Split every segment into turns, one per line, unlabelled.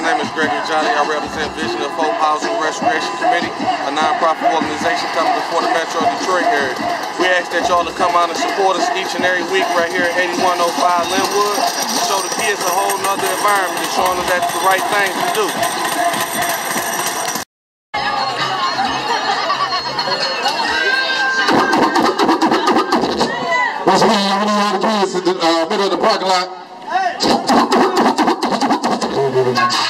my name is Gregory Johnny. I represent Vision of Hope Housing Restoration Committee, a nonprofit organization coming before the Metro Detroit area. We ask that y'all to come out and support us each and every week right here at 8105 Linwood to show the kids a whole nother environment and showing them that's the right thing to do.
Once again, how many of the kids in the uh, middle of the parking lot?
Who next?
All I need is a bigger super dominant You,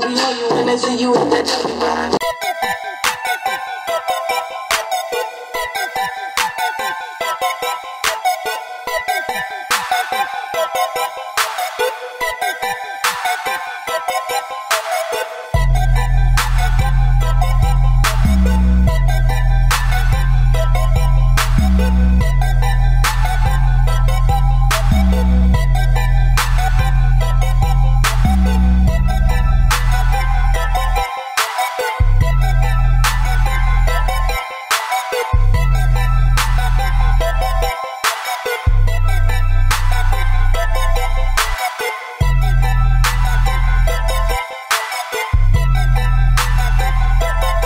gon' be on you when they see you in that jumping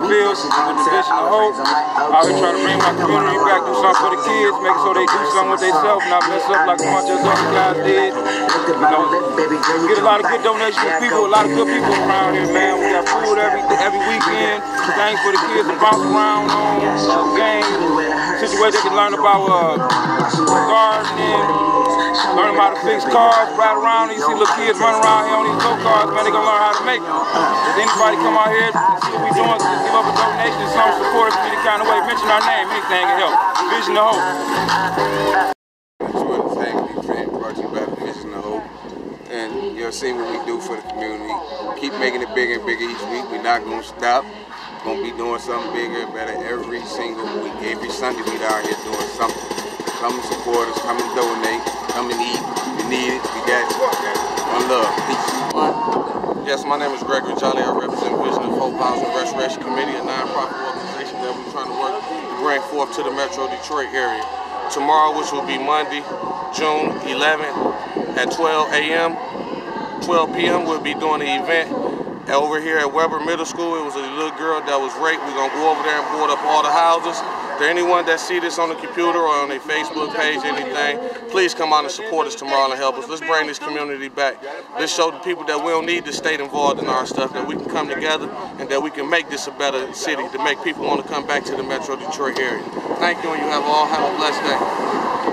Bills with the Division of Hope. Out here trying to bring my community back, do something for the kids, make sure they do something with themselves, not mess up like a bunch of other guys did. You know, get a lot of good donations from people, a lot of good people around here, man. We got food every every weekend, things for the kids to bounce around on, games, situations they can learn about uh, gardening, learn how to fix cars, ride around. You see little kids running around here on these go cars, man. They gonna learn how to make them. If anybody come out here, see what we doing, up a donation, some support us in any kind of way. Mention our name, anything can help. Vision of Hope.
Enjoy the family event brought to you by the Vision of Hope. And you'll see what we do for the community. Keep making it bigger and bigger each week. We're not going to stop. We're going to be doing something bigger and better every single week. Every Sunday we down here doing something. Come and support us. Come and donate. Come and eat. We need it. We got you. One love. Peace. Yes, my name is Gregory Jolly. I represent Of Hope Housing Restoration Committee, a nonprofit organization that we're trying to work to bring forth to the Metro Detroit area. Tomorrow, which will be Monday, June 11th at 12 a.m., 12 p.m., we'll be doing the event over here at Weber Middle School. It was a little girl that was raped. We're going to go over there and board up all the houses. To anyone that see this on the computer or on their Facebook page, anything, please come out and support us tomorrow and help us. Let's bring this community back. Let's show the people that we don't need to stay involved in our stuff, that we can come together and that we can make this a better city, to make people want to come back to the Metro Detroit area. Thank you and you have all have a blessed day.